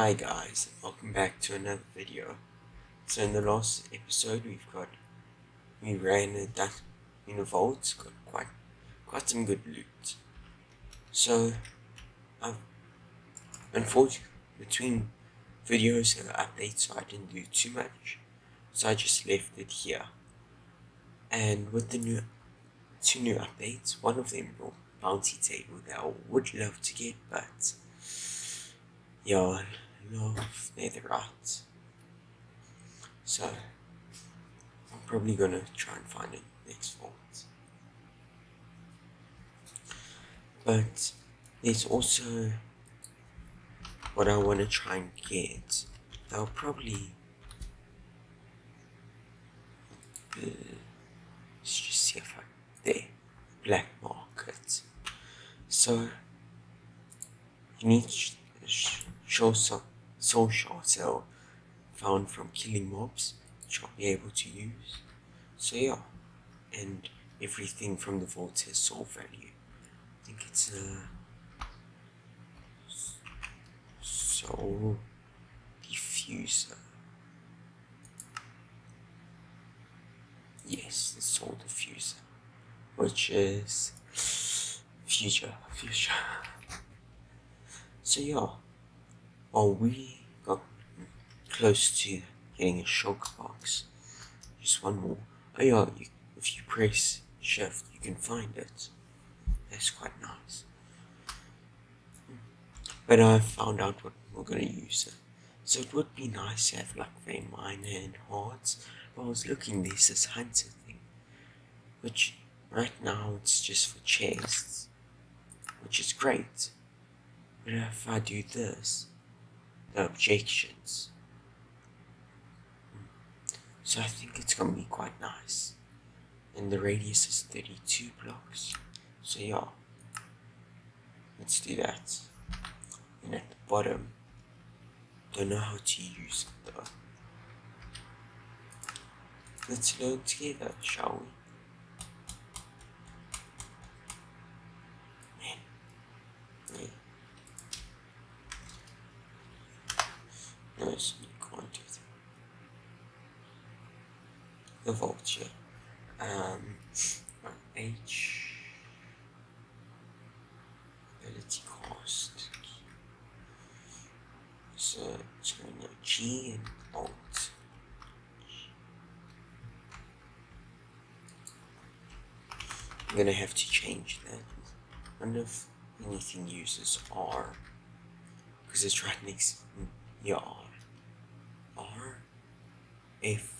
Hi guys, welcome back to another video. So in the last episode we've got, we ran a duck in a vault, got quite, quite some good loot. So, I've, unfortunately, between videos and updates so I didn't do too much. So I just left it here. And with the new, two new updates, one of them will bounty table that I would love to get, but yeah, love netherite. So I'm probably gonna try and find it next vault. But there's also what I want to try and get. I'll probably uh, let's just see if I there black market. So you need to show some soul shards that found from killing mobs, which I'll be able to use. So yeah, and everything from the vault has soul value. I think it's a soul diffuser. Yes, the soul diffuser, which is future, future. So yeah, while we close to getting a shulker box, just one more. Oh yeah, you, if you press shift, you can find it. That's quite nice. But I found out what we're gonna use it. So it would be nice to have like vein miner and hearts. But I was looking this this hunter thing. Which right now it's just for chests. Which is great. But if I do this, the objections. So I think it's gonna be quite nice. And the radius is 32 blocks. So yeah, let's do that. And at the bottom, don't know how to use it though. Let's learn together, shall we? Wait. No, it's not going to the vulture. Um, H ability cost. So it's going to G and Alt. I'm gonna have to change that. I wonder if anything uses R. Because it's right next yeah R. R F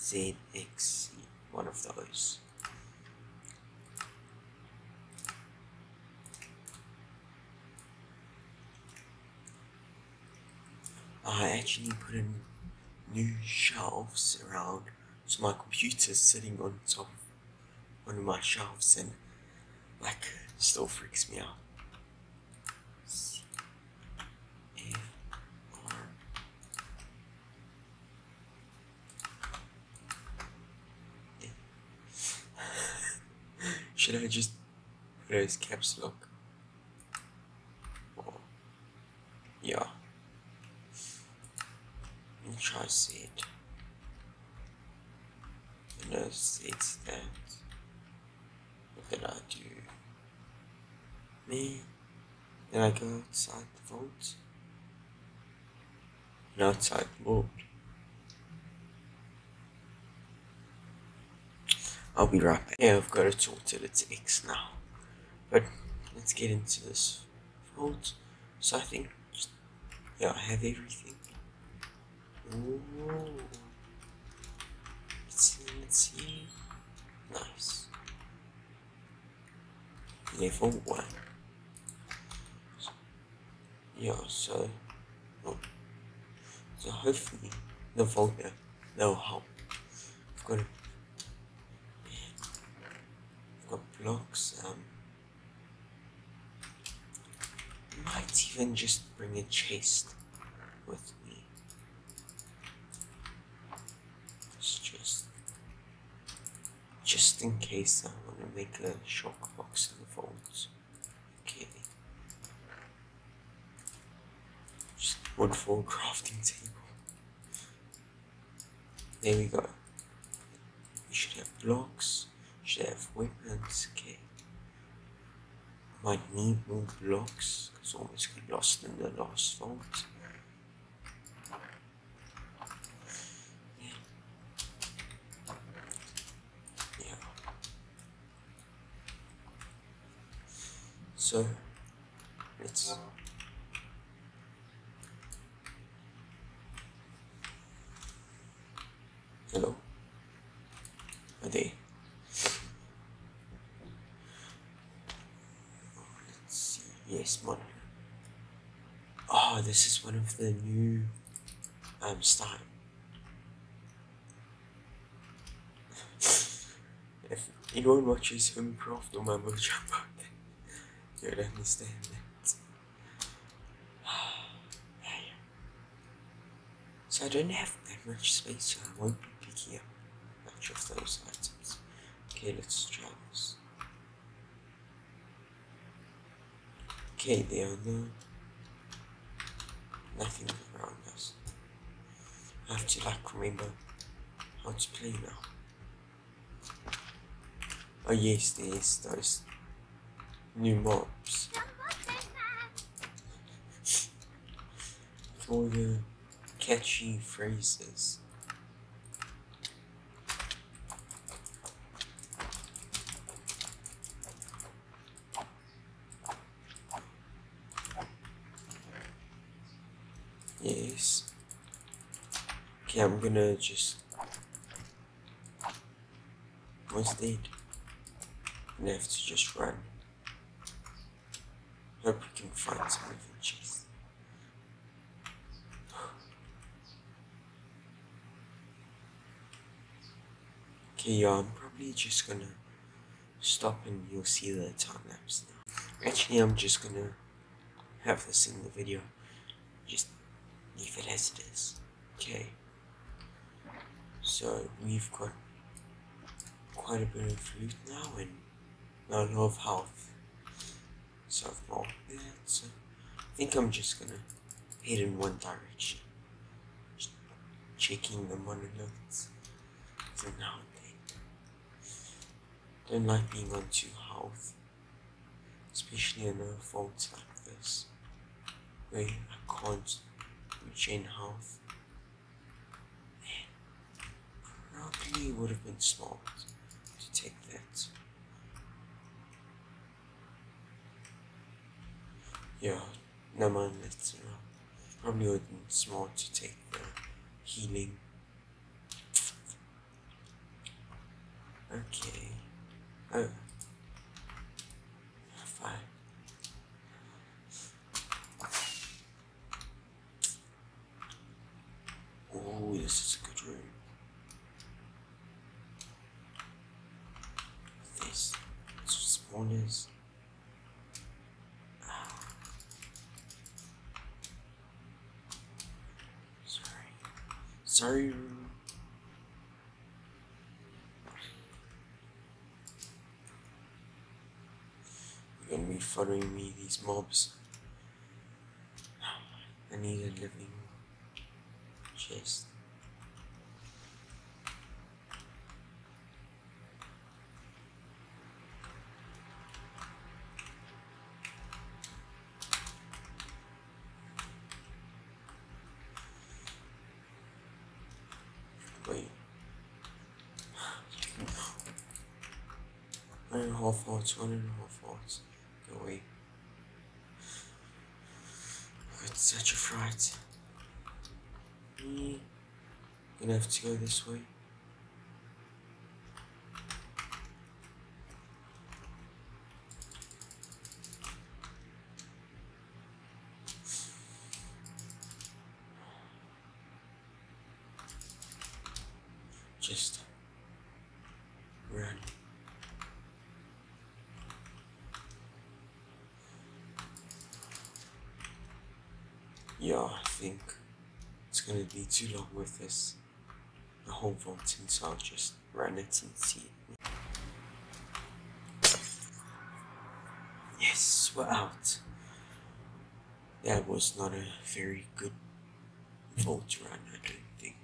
Z X C. One of those. I actually put in new shelves around so my computer's sitting on top of one of my shelves and like still freaks me out. C F R Should I just as caps lock? Or, yeah. Let me try see it. No, it's that. What did I do? Me? Then I go outside the vault? And outside the vault. I'll be right back. Yeah, I've got it sorted. It's X now. But let's get into this vault. So I think, just, yeah, I have everything. Ooh. Let's see, let's see. Nice. Level 1. Yeah, so, oh. so hopefully the folder will help. I've got a got blocks. Um, might even just bring a chest with me. It's just, just in case I want to make a shock box the vault. Okay. Just wood for crafting table. There we go. We should have blocks, have weapons, okay. Might need more blocks, because almost got lost in the last vault. Yeah. yeah. So, let's Hello. Are they? Let's monitor. Oh, this is one of the new um style. if anyone watches Hermitcraft or my Mojang you'll understand that. So I don't have that much space, so I won't be picking up much of those items. Okay, let's try this. Okay, are no nothing around us. I have to like remember how to play now. Oh yes, there's those new mobs. For the catchy phrases. Yes. Okay, I'm gonna just. What's dead? I'm have to just run. Hope we can find some adventures. Okay, yeah, I'm probably just gonna stop and you'll see the time lapse now. Actually, I'm just gonna have this in the video. Just leave it as it is. Okay. So, we've got quite a bit of loot now and a lot of health. So, I've marked that. So, I think I'm just gonna head in one direction. Just checking the monoliths for now. Don't like being on two health, especially in a vault like this, where I can't regain health. Man, been smart to take that. Yeah, no man, that's uh, probably would have been smart to take the healing. Okay. Oh. Fine. Oh, this is a good room. This spawners. Ah. Sorry. Sorry. You're gonna be following me, these mobs. I need a living chest. One and a half hearts, one and a half hearts. Go away. I got such a fright. Mm. Gonna have to go this way. Just run. Yeah, I think it's gonna be too long with this. The whole vaulting, so I'll just run it and see. Yes, we're out. That was not a very good vault run, I don't think.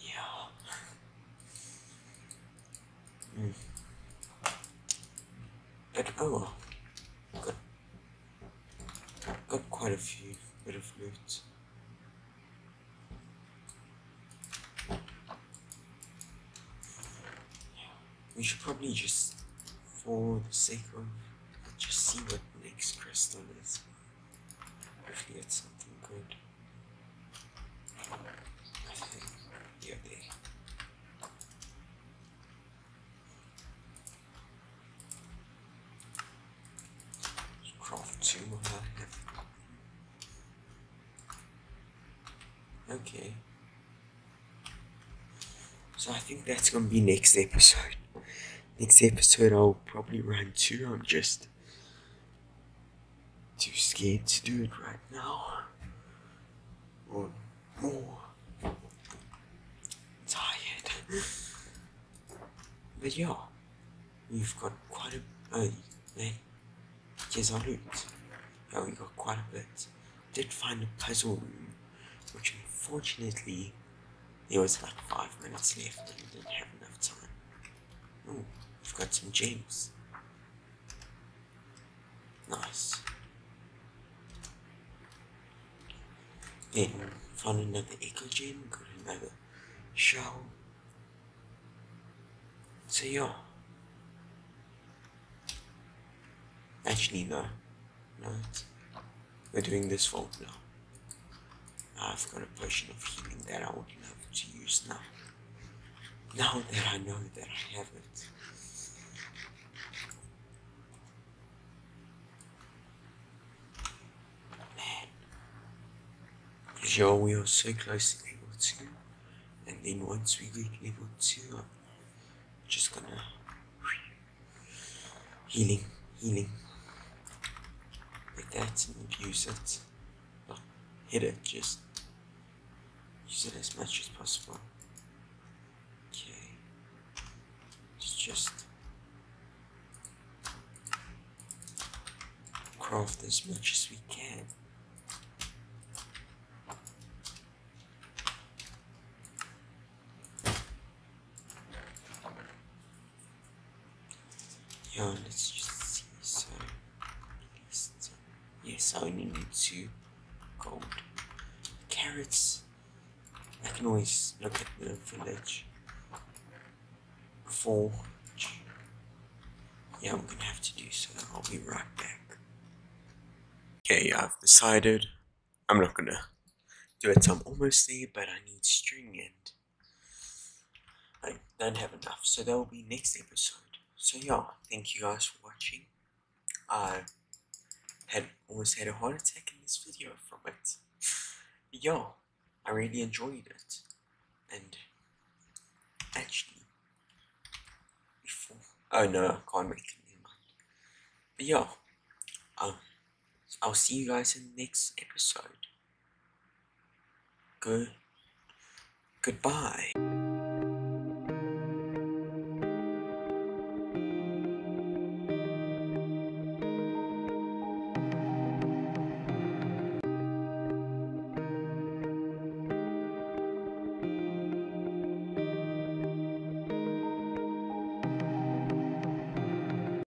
Yeah. Mm. But oh well. Got, got quite a few bit of loot. We should probably just, for the sake of, just see what next crystal is. Hopefully it's something good. I think, yeah, there. Craft two while I have. Okay. So I think that's gonna be next episode. Next episode I'll probably run two. I'm just too scared to do it right now. Or more tired. But yeah, we've got quite a oh man. Here's loot. Yeah, we got quite a bit. Did find a puzzle room, which unfortunately there was like five minutes left and we didn't have enough time. Oh, we've got some gems. Nice. Then found another echo gem, got another shell. So yeah. Actually no. No, we're doing this vault now. I've got a potion of healing that I would love to use now. Now that I know that I have it. Man. Because yo, we are so close to level 2. And then once we get level 2, I'm just gonna... Healing, healing. Like that and use it. Not hit it, just use it as much as possible. Okay. Let's just craft as much as we can. Yeah, let's just see. So, least, yes, I only need two gold carrots. I can always look at the village before. Yeah, I'm gonna have to do so. I'll be right back. Okay, I've decided I'm not gonna do it. I'm almost there, but I need string and I don't have enough. So that will be next episode. So yeah, thank you guys for watching. I had almost had a heart attack in this video from it. Yeah, I really enjoyed it. And actually, before oh no, I can't make it. Never mind. But yeah, um, I'll see you guys in the next episode. Good. Goodbye.